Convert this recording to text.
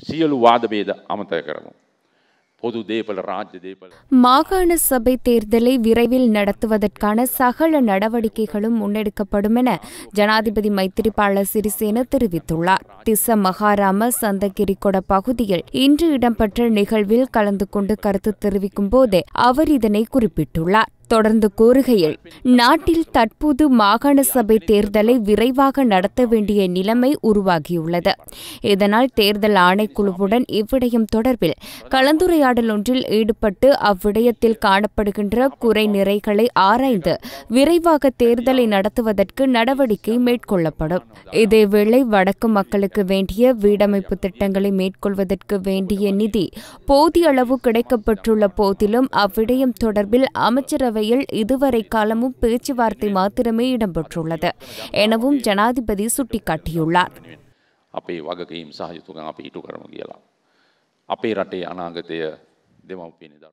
සියලු වාද බේද අමතක කරමු. පොදු දේපල රාජ්‍ය දේපල மாகாண சபை தேர்தலை விரைவில் நடத்துவதற்கான சகல நடவடிக்கைகளும் முன்னெடுக்கப்படும் என ஜனாதிபதி மைத்திரிபால சிறிசேன தெரிவித்துள்ளார் திச மகாராம சந்தகிரிகொட பகுதியில் இன்று இடம்பெற்ற நிகழ்வில் கலந்து கொண்டு கருத்து தெரிவிக்கும் போதே அவர் இதனை குறிப்பிட்டுள்ளார் தொடர்ந்து கூறுகையில் நாட்டில் தற்போது மாகாண சபை தேர்தலை விரைவாக நடத்த வேண்டிய நிலைமை உருவாகியுள்ளது. இதனால் தேர்தல் ஆணைக்குழுவுடன் இவ்விடயம் தொடர்பில் கலந்துரையாடல் ஒன்றில் ஈடுபட்டு அவ்விடயத்தில் காணப்படுகின்ற குறை நிறைகளை ஆராய்ந்து விரைவாக தேர்தலை நடத்துவதற்கு நடவடிக்கை மேற்கொள்ளப்படும். இதேவேளை வடக்கு மக்களுக்கு வேண்டிய வீடமைப்பு திட்டங்களை மேற்கொள்வதற்கு வேண்டிய நிதி போதிய அளவு கிடைக்கப்பட்டுள்ள போதிலும் அவ்விடயம் தொடர்பில் அமைச்சரவை அமைச்சரவையில் இதுவரை காலமும் பேச்சுவார்த்தை மாத்திரமே இடம்பெற்றுள்ளது எனவும் ஜனாதிபதி சுட்டிக்காட்டியுள்ளார் අපේ වගකීම් සහයුතුකම් අපි ඉටු කරමු කියලා. අපේ රටේ අනාගතය දෙමව්පියනි දරු.